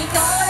Nicola.